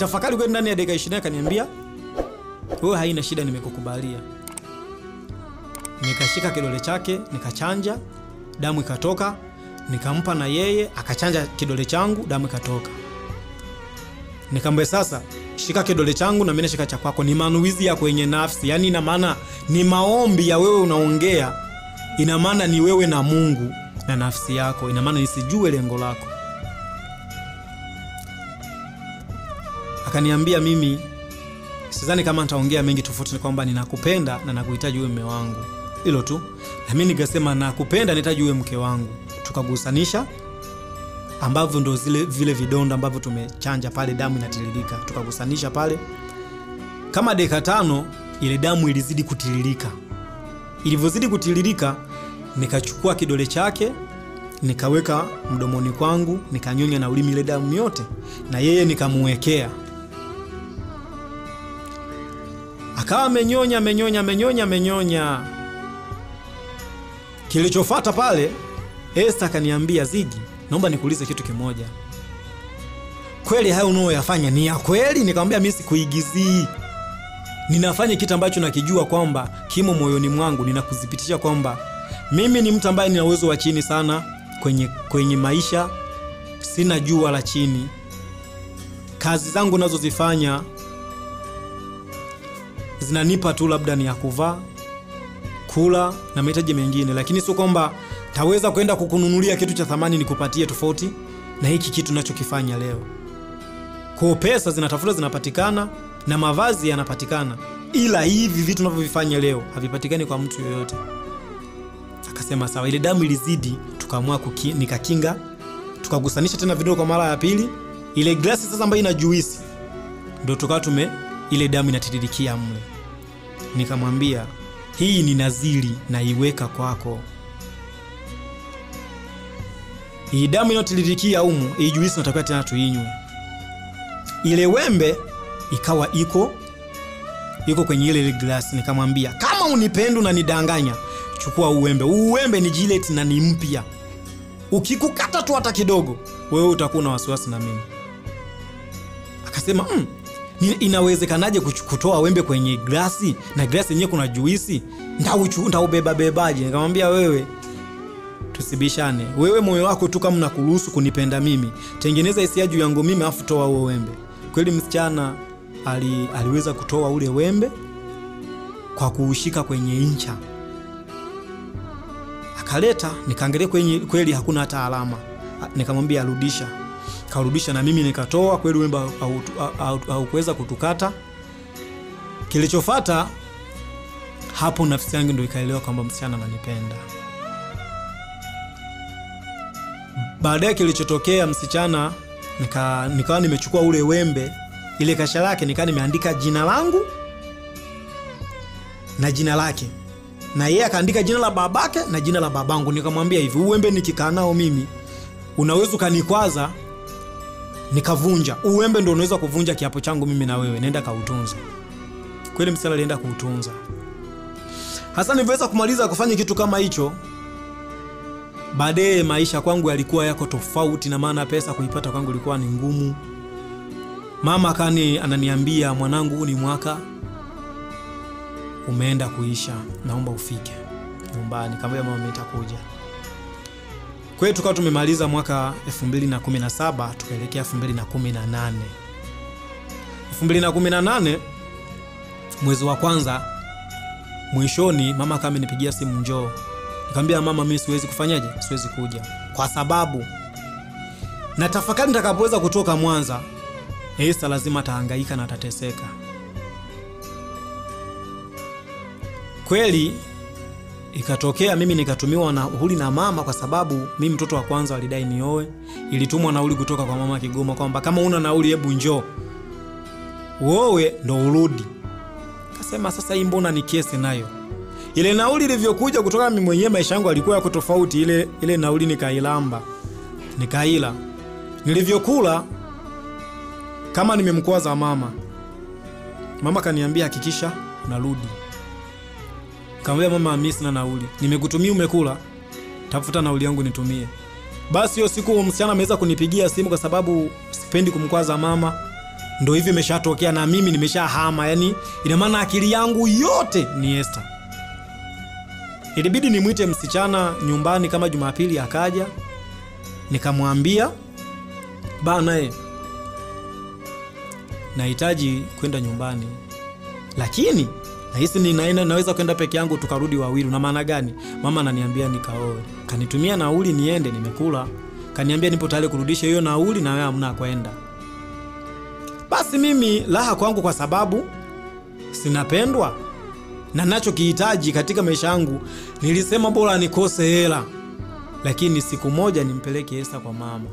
alitafakari kweli ndani ya dakika 20 akaniambia wewe haina shida nimekukubalia. Nikashika kidole chake nikachanja damu ikatoka nikampa na yeye akachanja kidole changu damu ikatoka. Nikamwambia sasa shika kidole changu na mimi nashika cha kwako. Ni manuizi ya kwenye nafsi. Yani ina maana ni maombi ya wewe unaongea. Ina maana ni wewe na mungu na nafsi yako. Ina maana nisijue lengo lako akaniambia mimi sidhani kama nitaongea mengi tofauti, ni kwamba ninakupenda na nakuhitaji uwe mme wangu, hilo tu. Na mimi nikasema nakupenda, nahitaji uwe mke wangu. Tukagusanisha ambavyo ndo zile vile vidonda ambavyo tumechanja pale, damu inatiririka, tukagusanisha pale kama dakika tano, ile damu ilizidi kutiririka. Ilivyozidi kutiririka, nikachukua kidole chake nikaweka mdomoni kwangu, nikanyonya na ulimi ile damu yote, na yeye nikamuwekea akawa amenyonya amenyonya amenyonya amenyonya. Kilichofata pale, Esther akaniambia, Zigi, naomba nikuulize kitu kimoja, kweli hayo unaoyafanya ni ya kweli? Nikamwambia mimi sikuigizii, ninafanya kitu ambacho nakijua kwamba kimo moyoni mwangu, Ninakuzipitisha kwamba mimi ni mtu ambaye nina uwezo wa chini sana kwenye, kwenye maisha, sina jua la chini. Kazi zangu nazozifanya zinanipa tu labda ni ya kuvaa, kula na mahitaji mengine, lakini sio kwamba taweza kwenda kukununulia kitu cha thamani nikupatie tofauti na hiki kitu nachokifanya leo. Kwa pesa zinatafuta zinapatikana na mavazi yanapatikana, ila hivi vitu navyovifanya leo havipatikani kwa mtu yoyote. Akasema sawa. Ile damu ilizidi, tukaamua nikakinga, tukagusanisha tena vidole kwa mara ya pili. Ile glasi sasa ambayo ina juisi ndo tukawa tume ile damu inatiririkia mle. Nikamwambia hii ni naziri, naiweka kwako. Hii damu inayotiririkia umu, hii juisi natakiwa tena tuinywe. Ile wembe ikawa iko iko kwenye ile glasi. Nikamwambia kama unipendi unanidanganya, chukua uwembe. Uwembe ni jileti na ni mpya, ukikukata tu hata kidogo, wewe utakuwa na wasiwasi na mimi. Akasema mm, inawezekanaje kutoa wembe kwenye glasi na glasi yenyewe kuna juisi? Ndaubeba bebaje? Nikamwambia wewe, tusibishane. Wewe moyo wako tu kama nakuruhusu kunipenda mimi, tengeneza hisia juu yangu mimi, afu toa huo wembe. Kweli msichana ali, aliweza kutoa ule wembe kwa kuushika kwenye ncha, akaleta. Nikaangalia kweli hakuna hata alama. Nikamwambia arudisha karudisha na mimi nikatoa kweli, wimbo haukuweza kutukata. Kilichofata hapo, nafsi yangu ndo ikaelewa kwamba msichana ananipenda. Baadaye kilichotokea msichana nika, nikawa nimechukua ule wembe, ile kasha lake nikawa nimeandika jina langu na jina lake, na yeye akaandika jina la babake na jina la babangu. Nikamwambia hivi, uwembe nikikaa nao mimi unaweza ukanikwaza nikavunja uwembe, ndo unaweza kuvunja kiapo changu mimi na wewe, nenda kautunza. Kweli msichana alienda kuutunza. Hasa nilivyoweza kumaliza kufanya kitu kama hicho, baadaye maisha kwangu yalikuwa yako tofauti, na maana pesa kuipata kwangu ilikuwa ni ngumu. Mama kani ananiambia, mwanangu, huu ni mwaka umeenda kuisha, naomba ufike nyumbani. kama mama, nitakuja. Kwa hiyo tukawa tumemaliza mwaka 2017 tukaelekea 2018. 2018 mwezi wa kwanza mwishoni, mama kama nipigia simu njoo. Nikamwambia mama, mimi siwezi kufanyaje, siwezi kuja kwa sababu na tafakari nitakapoweza kutoka Mwanza, Esta lazima atahangaika na atateseka kweli. Ikatokea mimi nikatumiwa na Uhuli na mama, kwa sababu mimi mtoto wa kwanza walidai nioe. Ilitumwa nauli kutoka kwa mama Kigoma kwamba kama una nauli, hebu njoo wowe ndo urudi. Kasema sasa hii mbona ni kesi nayo. Ile nauli ilivyokuja kutoka mimi mwenyewe, maisha yangu alikuwa yako tofauti. Ile ile nauli nikailamba, nikaila. Nilivyokula kama nimemkwaza mama, mama kaniambia hakikisha unarudi Kamwambia mama, mimi sina nauli, nimekutumia umekula, tafuta nauli yangu nitumie. Basi hiyo siku msichana ameweza kunipigia simu, kwa sababu sipendi kumkwaza mama. ndo hivi imeshatokea na mimi nimeshahama yani ina maana akili yangu yote ni Esther ilibidi nimwite msichana nyumbani kama jumapili akaja. Nikamwambia bana e nahitaji kwenda nyumbani. Lakini nahisi ninaenda naweza kwenda peke yangu tukarudi wawili. Una maana gani? Mama ananiambia nikaoe. Kanitumia nauli niende nimekula. Kaniambia nipo tayari kurudisha hiyo nauli na wewe hamna kwenda. Basi mimi raha kwangu kwa sababu sinapendwa na nachokihitaji katika maisha yangu. Nilisema bora nikose hela lakini siku moja nimpeleke Esa kwa mama.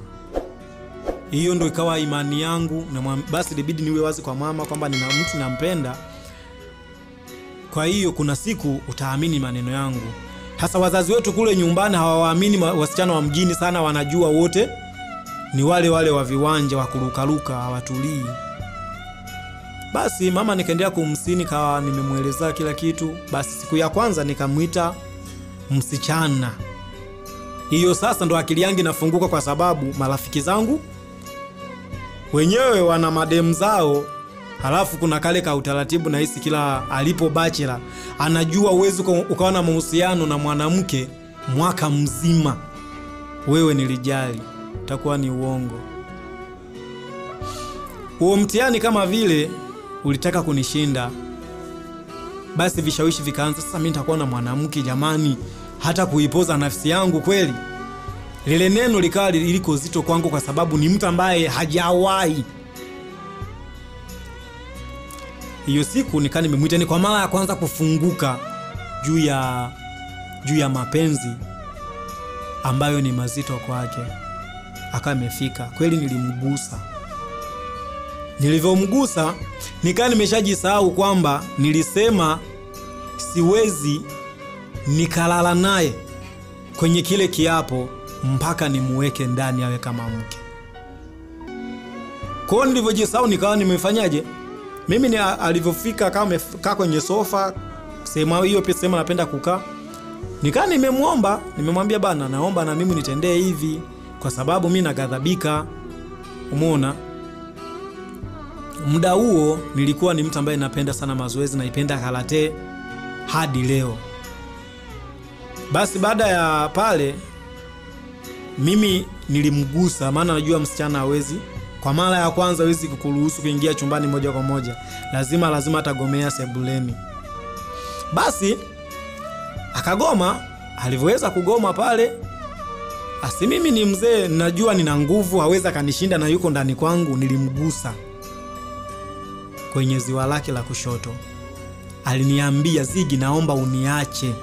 Hiyo ndo ikawa imani yangu na basi libidi niwe wazi kwa mama kwamba nina mtu nampenda kwa hiyo kuna siku utaamini maneno yangu. Hasa wazazi wetu kule nyumbani hawawaamini wasichana wa mjini sana wanajua wote. Ni wale wale wa viwanja wa kurukaruka hawatulii. Basi mama nikaendelea kumsini kawa nimemwelezea kila kitu. Basi siku ya kwanza nikamwita msichana. Hiyo sasa ndo akili yangu inafunguka kwa sababu marafiki zangu wenyewe wana mademu zao halafu kuna kale ka utaratibu nahisi kila alipo bachela. Anajua uwezi ukawa na mahusiano na mwanamke mwaka mzima. Wewe nilijali. Utakuwa ni uongo. Huo mtihani kama vile ulitaka kunishinda. Basi vishawishi vikaanza. Sasa mi nitakuwa na mwanamke jamani. Hata kuipoza nafsi yangu kweli. Lile neno likawa liliko zito kwangu kwa sababu ni mtu ambaye hajawahi hiyo siku nikaa nimemwita ni kwa mara ya kwanza kufunguka juu ya juu ya mapenzi ambayo ni mazito kwake. Akawa amefika. Kweli nilimgusa. Nilivyomgusa nikaa nimeshajisahau kwamba nilisema siwezi nikalala naye kwenye kile kiapo mpaka nimuweke ndani awe kama mke. Kwao nilivyojisahau nikawa nimefanyaje mimi ni alivyofika kama amekaa kwenye sofa sehemu hiyo pia sehemu anapenda kukaa. Nikaa nimemwomba nimemwambia bana naomba na mimi nitendee hivi kwa sababu mi nagadhabika. umeona? Muda huo nilikuwa ni mtu ambaye napenda sana mazoezi naipenda karate hadi leo. Basi baada ya pale mimi nilimgusa maana najua msichana hawezi kwa mara ya kwanza hawezi kukuruhusu kuingia chumbani moja kwa moja. Lazima lazima atagomea sebuleni. Basi akagoma. Alivyoweza kugoma pale asi mimi ni mzee najua nina nguvu hawezi akanishinda na yuko ndani kwangu nilimgusa kwenye ziwa lake la kushoto. Aliniambia zigi naomba uniache.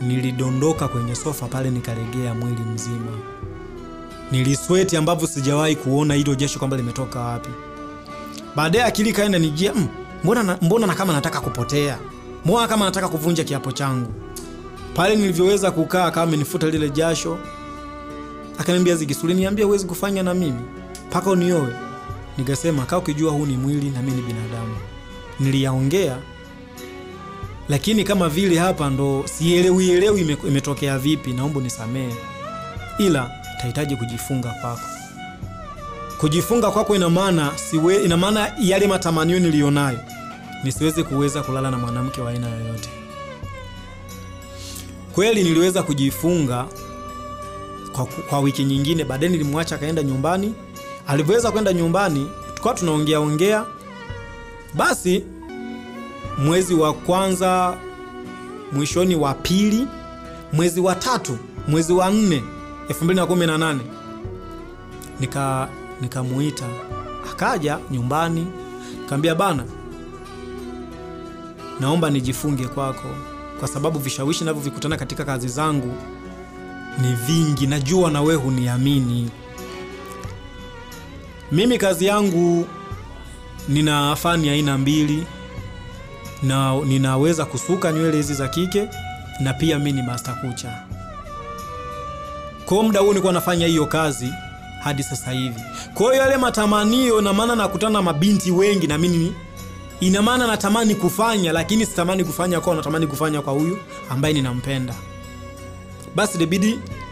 Nilidondoka kwenye sofa pale nikaregea mwili mzima nilisweti ambavyo sijawahi kuona hilo jasho kwamba limetoka wapi. Baadaye akili kaenda nijia mm, mbona, na, mbona na kama nataka kupotea? Mbona kama nataka kuvunja kiapo changu? Pale nilivyoweza kukaa kama amenifuta lile jasho akaniambia zigisuli niambia huwezi kufanya na mimi? Mpaka unioe. nikasema kaa ukijua huu ni mwili na mimi ni binadamu. Niliyaongea lakini kama vile hapa ndo sielewielewi ime, imetokea vipi naomba nisamehe ila tahitaji kujifunga kwako. Kujifunga kwako ina maana siwe ina maana yale matamanio niliyonayo nisiweze kuweza kulala na mwanamke wa aina yoyote. Kweli niliweza kujifunga kwa, kwa wiki nyingine baadaye nilimwacha akaenda nyumbani. Alivyoweza kwenda nyumbani tukawa tunaongea ongea. Basi mwezi wa kwanza mwishoni wa pili mwezi wa tatu mwezi wa nne 218 nika nikamuita. Akaja nyumbani kaambia bana naomba nijifunge kwako kwa sababu vishawishi navyovikutana katika kazi zangu ni vingi. Najua na wewe huniamini. Mimi kazi yangu nina fani aina mbili na ninaweza kusuka nywele hizi za kike na pia mi ni master kucha kwa muda huu nilikuwa nafanya hiyo kazi hadi sasa hivi kwa hiyo yale matamanio na maana nakutana na mabinti wengi na mimi ina maana natamani kufanya lakini sitamani kufanya kwao natamani kufanya kwa huyu ambaye ninampenda basi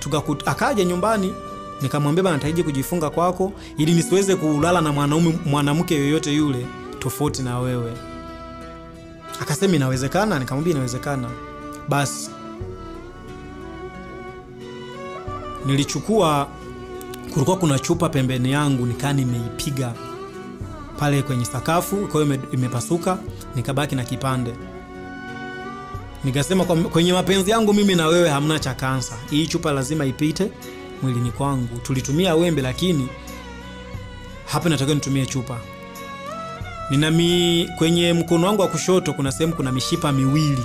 tukakut, akaja nyumbani Nikamwambia bana, nitaje kujifunga kwako ili nisiweze kulala na mwanaume mwanamke yoyote yule tofauti na wewe. Akasema inawezekana. Nikamwambia inawezekana. Basi nilichukua, kulikuwa kuna chupa pembeni yangu, nikaa nimeipiga pale kwenye sakafu, kwa hiyo ime- imepasuka, nikabaki na kipande. Nikasema kwenye mapenzi yangu mimi na wewe hamna cha kansa, hii chupa lazima ipite mwilini kwangu. Tulitumia wembe, lakini hapa natakiwa nitumie chupa. Nina mi, kwenye mkono wangu wa kushoto kuna sehemu kuna mishipa miwili,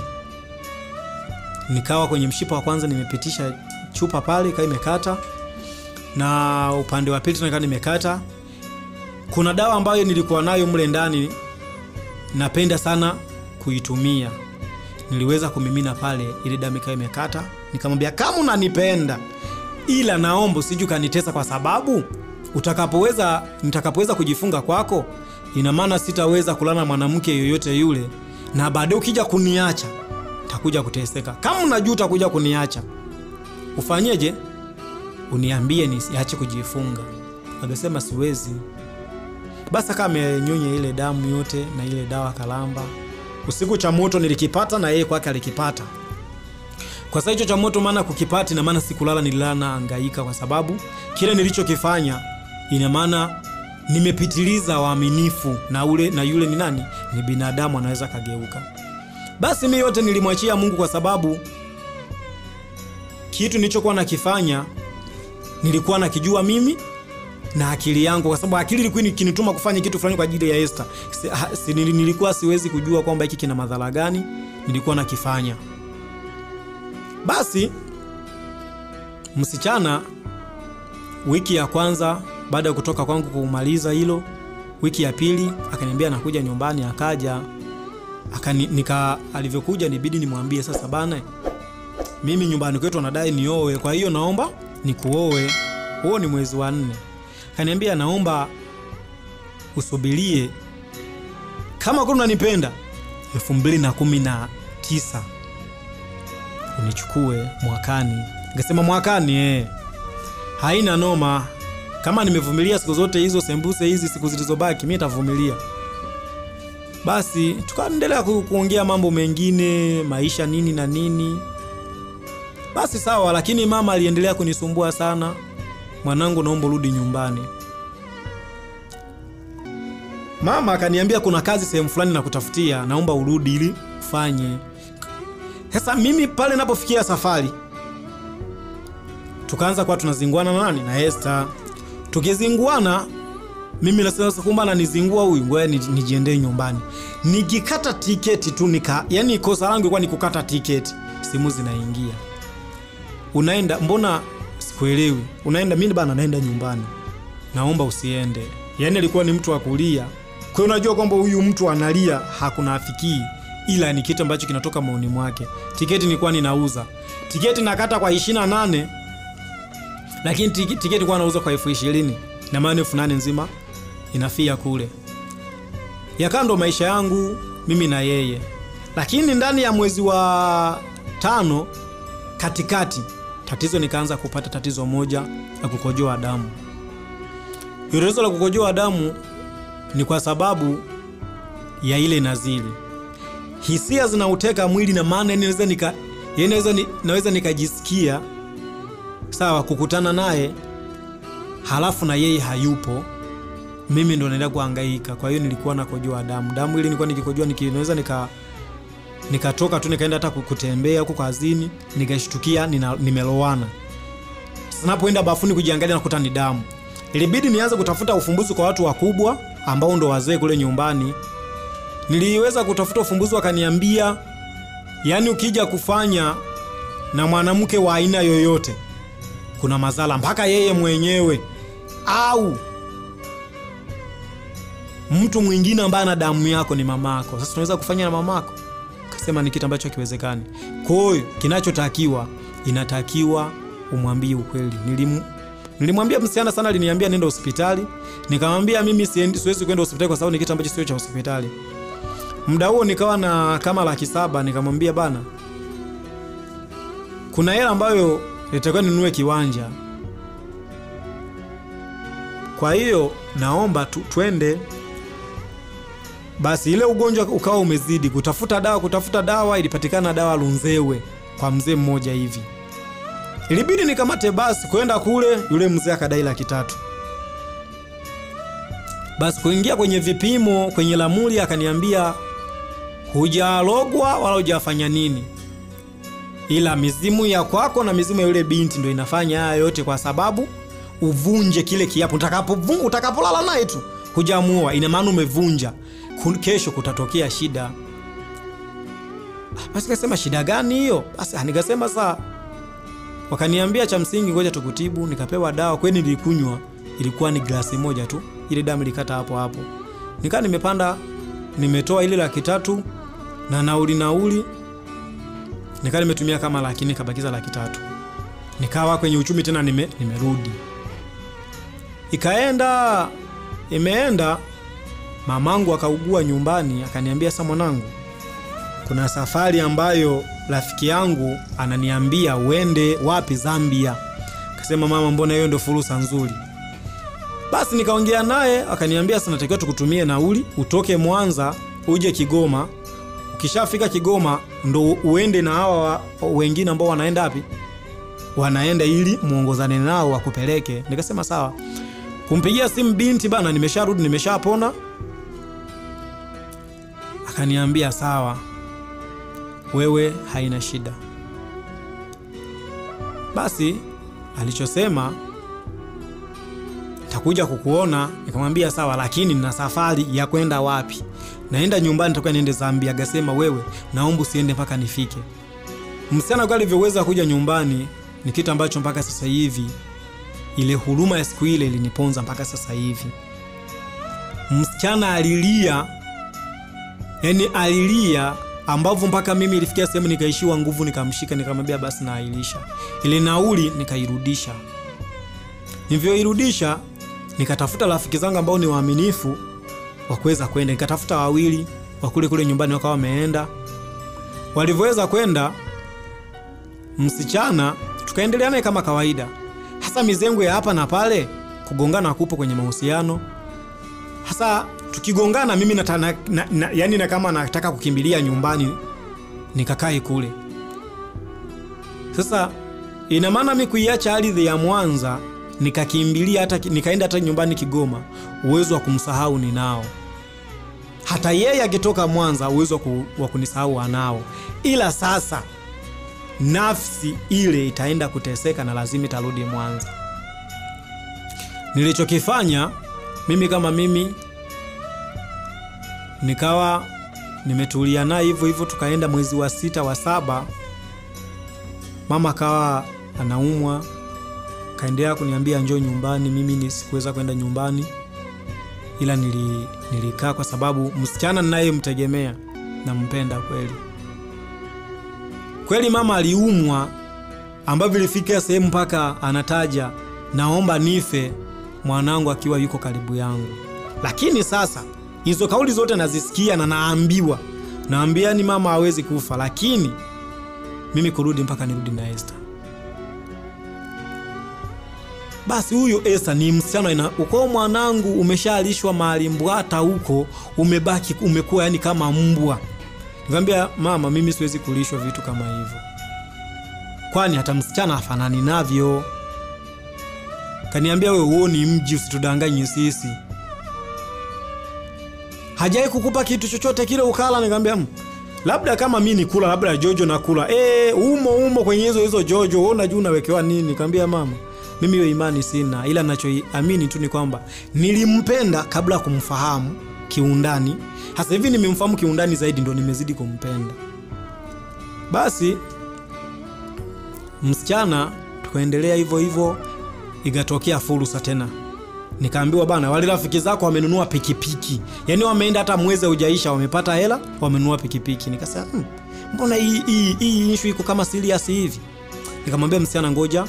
nikawa kwenye mshipa wa kwanza nimepitisha chupa pale, ikawa imekata, na upande wa pili tunakaa nimekata. Kuna dawa ambayo nilikuwa nayo mle ndani, napenda sana kuitumia niliweza kumimina pale ili damu ikawa imekata. Nikamwambia kama unanipenda, ila naomba usije kanitesa, kwa sababu utakapoweza nitakapoweza kujifunga kwako, ina maana sitaweza kulala na mwanamke yoyote yule, na baadaye ukija kuniacha takuja kuteseka. Kama unajua utakuja kuniacha, ufanyeje? Uniambie nisiache kujifunga. Akasema siwezi. Basi akawa amenyonya ile damu yote na ile dawa kalamba usiku cha moto nilikipata na yeye kwake alikipata. Kwa sasa hicho cha moto maana kukipati na maana sikulala, nililala na angaika, kwa sababu kile nilichokifanya ina maana nimepitiliza waaminifu na ule na yule ni nani? Ni binadamu, anaweza kageuka. Basi mimi yote nilimwachia Mungu, kwa sababu kitu nilichokuwa nakifanya nilikuwa nakijua mimi na akili yangu, kwa sababu akili ilikuwa ikinituma kufanya kitu fulani kwa ajili ya Esther. Si, ha, si, nilikuwa siwezi kujua kwamba hiki kina madhara gani, nilikuwa nakifanya. Basi msichana, wiki ya kwanza baada ya kutoka kwangu kumaliza hilo, wiki ya pili akaniambia nakuja nyumbani, akaja akani, nika alivyokuja nibidi nimwambie sasa, bana, mimi nyumbani kwetu anadai nioe, kwa hiyo naomba nikuoe. Huo ni mwezi wa nne. Kaniambia naomba usubirie kama kuna unanipenda, elfu mbili na kumi na tisa unichukue mwakani. Nikasema mwakani, eh, haina noma. Kama nimevumilia siku zote hizo sembuse hizi siku zilizobaki, mi nitavumilia. Basi tukaendelea kuongea mambo mengine, maisha nini na nini. Basi sawa, lakini mama aliendelea kunisumbua sana mwanangu, naomba urudi nyumbani. Mama akaniambia kuna kazi sehemu fulani na kutafutia, naomba urudi ili ufanye. Sasa mimi pale napofikia safari, tukaanza kuwa tunazinguana na nani na Esther. Tukizinguana mimi nasema sasa, kumbe ananizingua huyu, ngoja ni- nijiendee nyumbani. Nikikata tiketi tu nika, yani kosa langu ilikuwa ni kukata tiketi, simu zinaingia unaenda mbona sikuelewi? Unaenda mimi bana naenda nyumbani. Naomba usiende. Yani alikuwa ni mtu wa kulia. Kwa hiyo unajua kwamba huyu mtu analia hakuna afikii. Ila ni kitu ambacho kinatoka maoni mwake. Tiketi nilikuwa ninauza. Tiketi nakata kwa ishirini na nane lakini tiketi nilikuwa nauza kwa elfu ishirini. Na maana elfu nane nzima inafia kule. Yakaa ndo maisha yangu mimi na yeye. Lakini ndani ya mwezi wa tano katikati tatizo nikaanza kupata tatizo moja la kukojoa damu. Tatizo la kukojoa damu ni kwa sababu ya ile nazili, hisia zinauteka mwili, na maana naweza nika naweza naweza nikajisikia sawa kukutana naye halafu na yeye hayupo, mimi ndo naenda kuhangaika. Kwa hiyo nilikuwa nakojoa damu. Damu ile nilikuwa nikikojoa niki, naweza nika nikatoka tu nikaenda hata kutembea huko kazini, nikashtukia nimeloana napoenda bafuni kujiangalia nakuta ni damu. Ilibidi nianze kutafuta ufumbuzi kwa watu wakubwa ambao ndo wazee kule nyumbani. Niliweza kutafuta ufumbuzi, wakaniambia yaani, ukija kufanya na mwanamke wa aina yoyote kuna madhara mpaka yeye mwenyewe au mtu mwingine ambaye ana damu yako ni mamako. Sasa tunaweza kufanya na mamako? Kasema ni kitu ambacho hakiwezekani. Kwa hiyo kinachotakiwa, inatakiwa umwambie ukweli. Nilim, nilimwambia msichana sana, aliniambia nenda hospitali. Nikamwambia mimi siwezi kwenda hospitali kwa sababu ni kitu ambacho sio cha hospitali. Muda huo nikawa na kama laki saba. Nikamwambia bana, kuna hela ambayo nitakiwa ninunue kiwanja kwa hiyo naomba tu, twende basi ile ugonjwa ukawa umezidi kutafuta dawa kutafuta dawa ilipatikana dawa lunzewe kwa mzee mmoja hivi. Ilibidi nikamate basi kwenda kule yule mzee akadai laki tatu. Basi kuingia kwenye vipimo kwenye lamuli akaniambia hujalogwa wala hujafanya nini. Ila mizimu ya kwako na mizimu ya yule binti ndo inafanya haya yote kwa sababu uvunje kile kiapo. Utakapolala utakapo naye tu hujamuoa. Ina maana umevunja kesho kutatokea shida. Ah, basi kasema shida gani hiyo? Basi ah, nikasema saa. Wakaniambia cha msingi ngoja tukutibu. Nikapewa dawa kweli nilikunywa. Ilikuwa ni glasi moja tu. Ile damu ilikata hapo hapo. Nikaa nimepanda nimetoa ile laki tatu na nauli nauli. Nikaa nimetumia kama laki nikabakiza laki tatu. Nikawa kwenye uchumi tena nime, nimerudi. Ikaenda imeenda mamangu akaugua nyumbani akaniambia sa mwanangu kuna safari ambayo rafiki yangu ananiambia uende wapi zambia. Akasema, mama mbona hiyo ndio fursa nzuri? Basi nikaongea naye akaniambia sasa natakiwa tukutumie nauli utoke mwanza uje kigoma. Ukishafika kigoma ndo uende na hawa wa- wengine ambao wanaenda wapi? Wanaenda ili muongozane nao wakupeleke. Nikasema sawa. Kumpigia simu binti bana nimesharudi nimeshapona akaniambia sawa wewe haina shida. Basi alichosema takuja kukuona. Nikamwambia sawa lakini nina safari ya kwenda wapi? Naenda nyumbani nitakuwa niende zambia. Akasema wewe naomba usiende mpaka nifike. Msichana kwa alivyoweza kuja nyumbani ni kitu ambacho mpaka sasa hivi ile huruma ya siku ile iliniponza mpaka sasa hivi. Msichana alilia yani alilia ambavyo mpaka mimi ilifikia sehemu nikaishiwa nguvu nikamshika nikamwambia basi naailisha ile nauli nikairudisha. Nilivyoirudisha nikatafuta rafiki zangu ambao ni waaminifu wa kuweza kwenda. Nikatafuta wawili wa kule kule nyumbani wakawa wameenda. Walivyoweza kwenda msichana tukaendelea naye kama kawaida. Hasa mizengo ya hapa na pale kugongana kupo kwenye mahusiano. Hasa tukigongana mimi nata, na, na, na, yani na kama nataka kukimbilia nyumbani nikakae kule. Sasa ina maana mi kuiacha ardhi ya mwanza nikakimbilia hata nikaenda hata nyumbani kigoma uwezo wa kumsahau ninao. Hata yeye akitoka mwanza uwezo wa kunisahau anao. Ila sasa nafsi ile itaenda kuteseka na lazima itarudi mwanza. Nilichokifanya mimi kama mimi nikawa nimetulia naye hivyo hivyo tukaenda mwezi wa sita wa saba. Mama akawa anaumwa kaendelea kuniambia njoo nyumbani mimi sikuweza kwenda nyumbani. Ila nili, nilikaa kwa sababu msichana ninayemtegemea nampenda kweli. Kweli mama aliumwa ambavyo ilifikia sehemu mpaka anataja naomba nife mwanangu akiwa yuko karibu yangu. Lakini sasa hizo kauli zote nazisikia na naambiwa. Naambia ni mama hawezi kufa lakini mimi kurudi mpaka nirudi na Esther. Basi huyo Esther ni msichana ina ukoo mwanangu umeshalishwa mahali mbwata huko umebaki umekuwa yani kama mbwa. Nikamwambia mama mimi siwezi kulishwa vitu kama hivyo. Kwani hata msichana afanani navyo? Kaniambia we uoni mji usitudanganye sisi hajai kukupa kitu chochote kile ukala nikamwambia "Mm, labda kama mi nikula labda jojo nakula. E, umo umo kwenye hizo hizo jojo wewe unajua unawekewa nini? Nikamwambia mama mimi hiyo imani sina ila nachoamini tu ni kwamba nilimpenda kabla ya kumfahamu kiundani. Hasa hivi nimemfahamu kiundani zaidi ndo nimezidi kumpenda. Basi msichana tukaendelea hivyo hivyo ikatokea fursa tena nikaambiwa bana wale rafiki zako wamenunua pikipiki. Yaani wameenda hata mwezi ujaisha wamepata hela wamenunua pikipiki. Nikasema hmm, mbona hii hii hii issue iko kama serious hivi? Nikamwambia msichana ngoja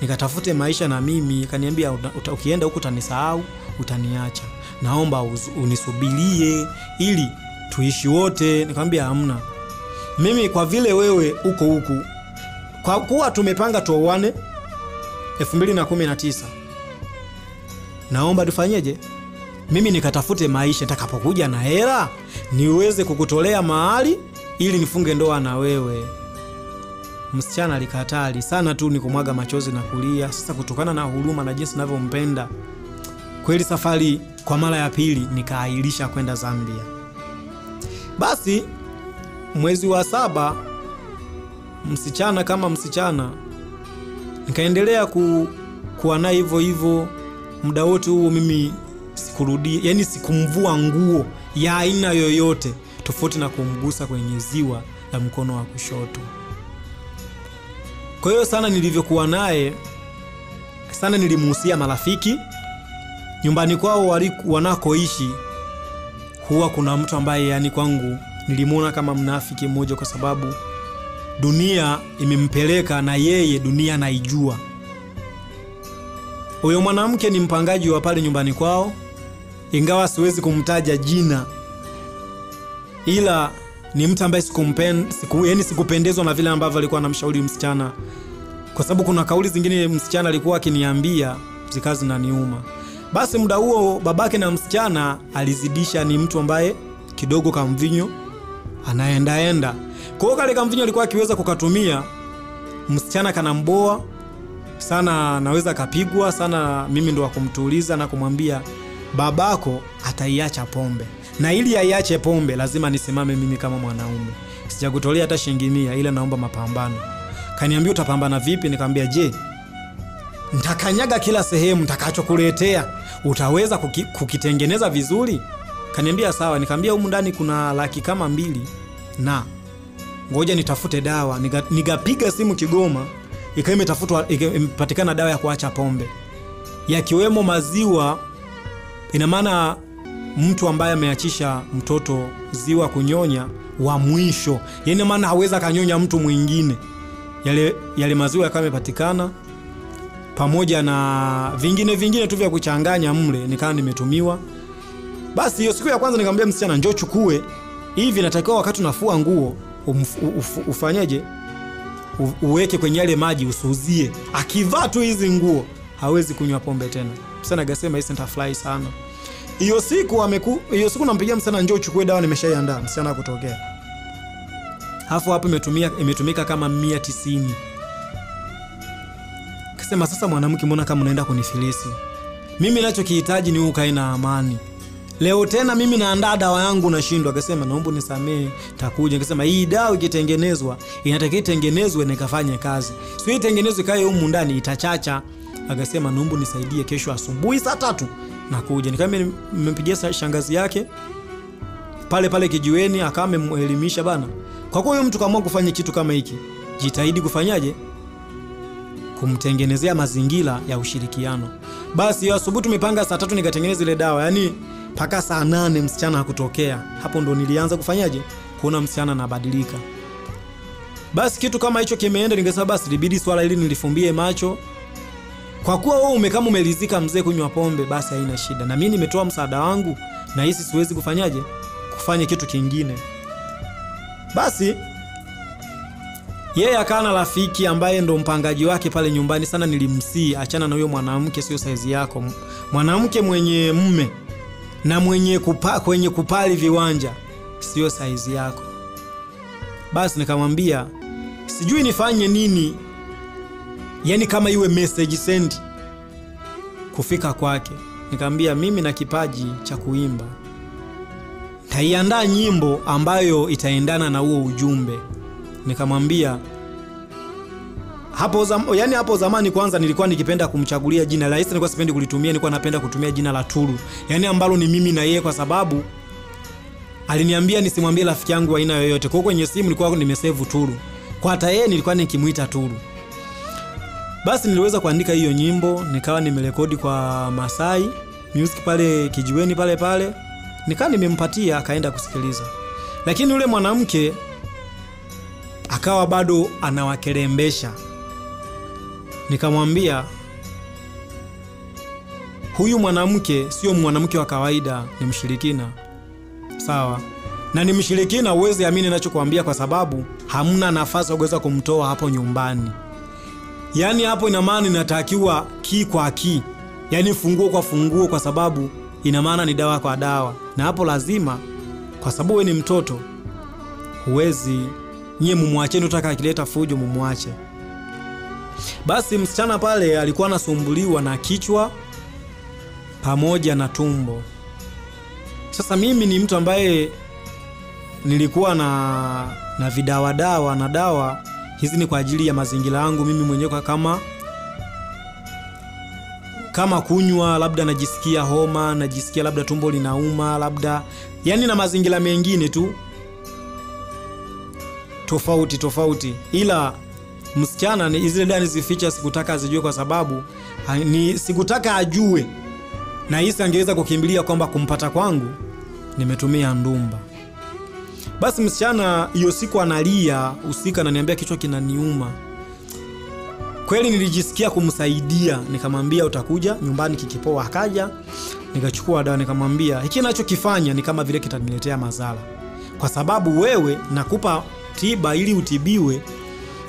nikatafute maisha na mimi. Kaniambia "Uta- uta- ukienda huku utanisahau utaniacha. Naomba unisubirie ili tuishi wote. Nikamwambia hamna. Mimi kwa vile wewe uko huku kwa kuwa tumepanga tuoane 2019 naomba tufanyeje? Mimi nikatafute maisha nitakapokuja na hela niweze kukutolea mahali ili nifunge ndoa na wewe. Msichana alikatali sana tu ni kumwaga machozi na kulia. Sasa kutokana na huruma na jinsi ninavyompenda kweli safari kwa mara ya pili nikaahirisha kwenda zambia. Basi mwezi wa saba msichana kama msichana nikaendelea ku, kuwa naye hivyo hivyo muda wote huo mimi sikurudia, yani sikumvua nguo ya aina yoyote tofauti na kumgusa kwenye ziwa la mkono wa kushoto. Kwa hiyo sana nilivyokuwa naye sana nilimuhusia marafiki. Nyumbani kwao wanakoishi huwa kuna mtu ambaye yani kwangu nilimwona kama mnafiki mmoja kwa sababu dunia imempeleka na yeye dunia naijua huyo mwanamke ni mpangaji wa pale nyumbani kwao ingawa siwezi kumtaja jina ila ni mtu ambaye sikumpen, siku, yani sikupendezwa na vile ambavyo alikuwa anamshauri msichana. Kwa sababu kuna kauli zingine msichana alikuwa akiniambia zikawa zinaniuma. Basi muda huo babake na msichana alizidisha ni mtu ambaye kidogo kamvinyo anaendaenda. Kwa hiyo kale kamvinyo alikuwa akiweza kukatumia msichana kanamboa sana naweza kapigwa sana mimi ndo wakumtuliza na kumwambia babako ataiacha pombe. Na ili aiache pombe lazima nisimame mimi kama mwanaume. Sijakutolea hata shilingi mia ila naomba mapambano. Kaniambia utapambana vipi? Nikamwambia je ntakanyaga kila sehemu ntakachokuletea utaweza kuki, kukitengeneza vizuri? Kaniambia sawa. Nikamwambia humu ndani kuna laki kama mbili. Na ngoja nitafute dawa. Nigapiga nikapiga simu kigoma ikawa imetafutwa imepatikana dawa ya kuacha pombe. Yakiwemo maziwa ina maana mtu ambaye ameachisha mtoto ziwa kunyonya wa mwisho. Yani maana hawezi akanyonya mtu mwingine. Yale, yale maziwa yakawa yamepatikana pamoja na vingine vingine tu vya kuchanganya mle nikawa nimetumiwa. Basi hiyo siku ya kwanza nikamwambia msichana njoo chukue. Hivi natakiwa wakati unafua nguo umf, uf, ufanyeje uweke kwenye yale maji usuzie akivaa tu hizi nguo hawezi kunywa pombe tena. Msichana akasema hisi sana. Hiyo siku ameku hiyo siku nampigia msichana njoo uchukue dawa nimeshaiandaa. Msichana akutokea hapo hapo imetumia imetumika kama mia tisini. Kasema sasa mwanamke mbona kama unaenda kunifilisi? Mimi nachokihitaji ni ukae na amani leo tena mimi naandaa dawa yangu nashindwa. Akasema naomba nisamee takuja akasema hii dawa ikitengenezwa inatakiwa itengenezwe na ikafanye kazi. Sio itengenezwe kae humu ndani itachacha. Akasema naomba nisaidie kesho asubuhi saa tatu nakuja. Nikaa nimempigia shangazi yake pale pale kijiweni akawa amemuelimisha bana kwa kuwa huyo mtu kaamua kufanya kitu kama hiki jitahidi kufanyaje? Kumtengenezea mazingira ya ushirikiano. Basi asubuhi tumepanga saa tatu nikatengeneza ile dawa. Yani mpaka saa nane msichana hakutokea. Hapo ndo nilianza kufanyaje? Kuona msichana anabadilika. Basi kitu kama hicho kimeenda ningesema basi libidi swala hili nilifumbie macho. Kwa kuwa wewe umekama umelizika mzee kunywa pombe basi haina shida. Na mimi nimetoa msaada wangu na hisi siwezi kufanyaje? Kufanya kitu kingine. Basi yeye akawa na rafiki ambaye ndo mpangaji wake pale nyumbani sana nilimsii. Achana na huyo mwanamke sio saizi yako. Mwanamke mwenye mme na mwenye kupa, kwenye kupali viwanja siyo saizi yako. Basi nikamwambia sijui nifanye nini yani kama iwe message send. Kufika kwake nikamwambia mimi na kipaji cha kuimba. Taiandaa nyimbo ambayo itaendana na huo ujumbe. Nikamwambia hapo zam, yani hapo zamani kwanza nilikuwa nikipenda kumchagulia jina la Esther, nilikuwa sipendi kulitumia nilikuwa napenda kutumia jina la Turu yani ambalo ni mimi na yeye kwa sababu aliniambia nisimwambie rafiki yangu aina yoyote. Kwa kwenye simu nilikuwa nimesave Turu kwa hata yeye nilikuwa nikimuita Turu basi niliweza kuandika hiyo nyimbo nikawa nimerekodi kwa Masai music pale kijiweni pale pale. Nikawa nimempatia akaenda kusikiliza. Lakini yule mwanamke akawa bado anawakerembesha nikamwambia huyu mwanamke sio mwanamke wa kawaida ni mshirikina. Sawa. Na ni mshirikina uwezi amini nachokuambia kwa sababu hamna nafasi ya kuweza kumtoa hapo nyumbani. Yaani hapo ina maana inatakiwa ki kwa ki yaani funguo kwa funguo, kwa sababu ina maana ni dawa kwa dawa, na hapo lazima, kwa sababu we ni mtoto, huwezi nyie mumwacheni, utaka akileta fujo mumwache. Basi msichana pale alikuwa anasumbuliwa na kichwa pamoja na tumbo. Sasa mimi ni mtu ambaye nilikuwa na na vidawadawa na dawa. Hizi ni kwa ajili ya mazingira yangu mimi mwenyewe, kama kama kunywa, labda najisikia homa, najisikia labda tumbo linauma, labda yani na mazingira mengine tu. Tofauti tofauti, ila msichana ni zile dani zificha, sikutaka azijue kwa sababu ni sikutaka ajue, na hisi angeweza kukimbilia kwamba kumpata kwangu nimetumia ndumba. Basi msichana hiyo siku analia usiku, ananiambia kichwa kinaniuma. Kweli nilijisikia kumsaidia, nikamwambia utakuja nyumbani kikipoa. Akaja, nikachukua dawa, nikamwambia hiki nachokifanya ni kama vile kitaniletea madhara, kwa sababu wewe nakupa tiba ili utibiwe,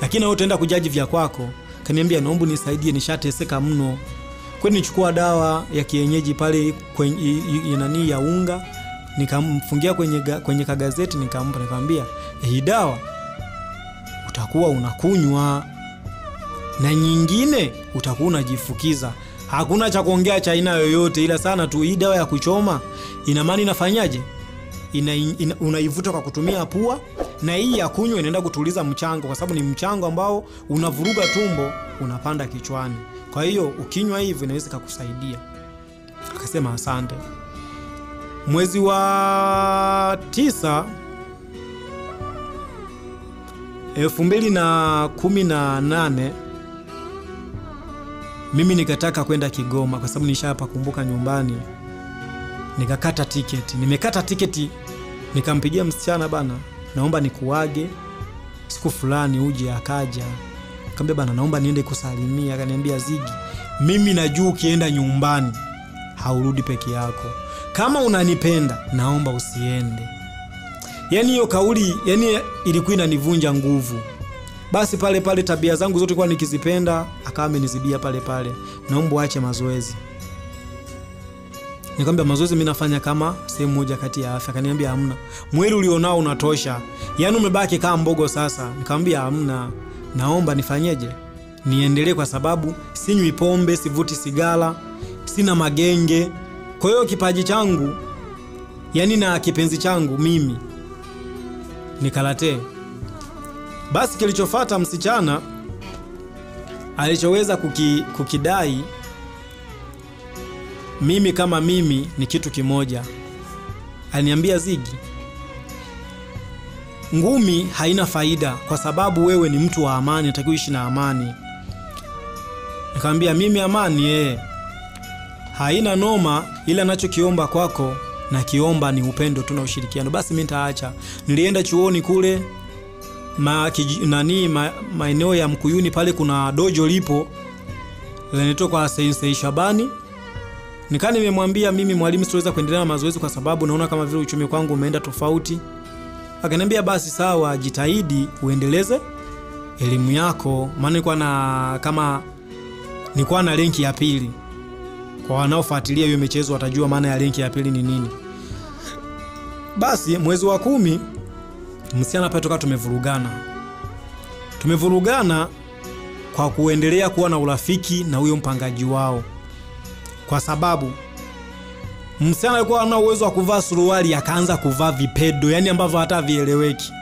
lakini wewe utaenda kujaji vya kwako. Kaniambia naomba nisaidie, nishateseka mno. Kwani nichukua dawa ya kienyeji pale kwenye nani ya unga nikamfungia kwenye, kwenye kagazeti nikampa, nikamwambia hii dawa utakuwa unakunywa na nyingine utakuwa unajifukiza. Hakuna cha kuongea cha aina yoyote, ila sana tu hii dawa ya kuchoma ina maana inafanyaje? Ina, ina, unaivuta kwa kutumia pua, na hii ya kunywa inaenda kutuliza mchango, kwa sababu ni mchango ambao unavuruga tumbo unapanda kichwani. Kwa hiyo ukinywa hivyo inaweza kukusaidia. Akasema asante. Mwezi wa tisa elfu mbili na kumi na nane mimi nikataka kwenda Kigoma kwa sababu nishapakumbuka nyumbani, nikakata tiketi. Nimekata tiketi, nikampigia msichana, bana, naomba nikuage siku fulani uje. Akaja kambia bana, naomba niende kusalimia. Akaniambia, Zigi, mimi najua ukienda nyumbani haurudi peke yako kama unanipenda naomba usiende. Yani hiyo kauli yani ilikuwa inanivunja nguvu. Basi pale pale tabia zangu zote kwa nikizipenda, akawa amenizibia pale pale, naomba uache mazoezi. Nikamwambia mazoezi mimi nafanya kama sehemu moja kati ya afya. Akaniambia hamna, mwili ulionao unatosha, yani umebaki kama mbogo sasa. Nikamwambia hamna, naomba nifanyeje? Niendelee kwa sababu sinywi pombe, sivuti sigara, sina magenge kwa hiyo kipaji changu yani na kipenzi changu mimi ni karate. Basi kilichofata msichana alichoweza kuki, kukidai mimi kama mimi ni kitu kimoja. Aliniambia, Zigi, ngumi haina faida kwa sababu wewe ni mtu wa amani, unatakiwa uishi na amani. Nikamwambia mimi amani eh haina noma, ila anachokiomba kwako nakiomba ni upendo tu na ushirikiano. Basi mimi nitaacha. Nilienda chuoni kule ma, nani ma, maeneo ya Mkuyuni pale kuna dojo lipo linaitwa kwa Sensei Shabani. Nikaa nimemwambia mimi mwalimu, siweza kuendelea na mazoezi kwa sababu naona kama vile uchumi kwangu umeenda tofauti. Akaniambia basi sawa, jitahidi uendeleze elimu yako, maana nilikuwa na kama nilikuwa na renki ya pili kwa wanaofuatilia hiyo michezo watajua maana ya renki ya pili ni nini. Basi mwezi wa kumi msichana pale tukawa tumevurugana, tumevurugana kwa kuendelea kuwa na urafiki na huyo mpangaji wao, kwa sababu msichana alikuwa ana uwezo wa kuvaa suruali akaanza kuvaa vipedo, yani ambavyo hata vieleweki.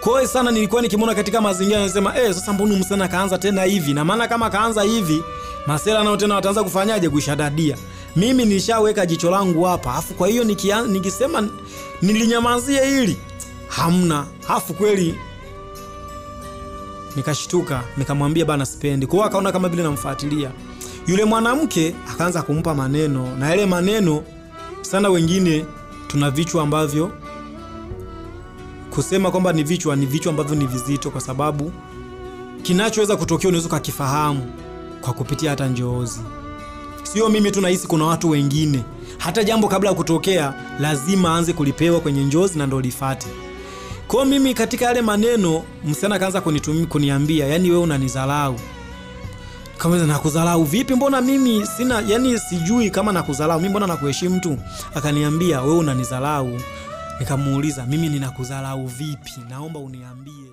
Kwa sana nilikuwa nikimwona katika mazingira nasema, eh, sasa mbona msichana kaanza tena hivi? Na maana kama kaanza hivi masela nao tena wataanza kufanyaje? Kushadadia. Mimi nilishaweka jicho langu hapa, afu kwa hiyo nikisema nilinyamazia hili hamna, afu kweli nikashtuka, nikamwambia bana, sipendi. Kwa hiyo akaona kama vile namfuatilia yule mwanamke, akaanza kumpa maneno, na yale maneno sana, wengine tuna vichwa ambavyo kusema kwamba ni vichwa, ni vichwa ambavyo ni vizito, kwa sababu kinachoweza kutokea unaweza ukakifahamu kwa kupitia hata njoozi. Sio mimi tu nahisi, kuna watu wengine hata jambo kabla ya kutokea lazima aanze kulipewa kwenye njozi na ndo lifate. Kwa mimi katika yale maneno msichana akaanza kuniambia, yani wewe unanidharau. Kamuuliza nakudharau vipi? Mbona mimi sina, yani sijui kama nakudharau mimi, mbona nakuheshimu tu? Akaniambia wewe unanidharau. Nikamuuliza mimi ninakudharau vipi? Naomba uniambie.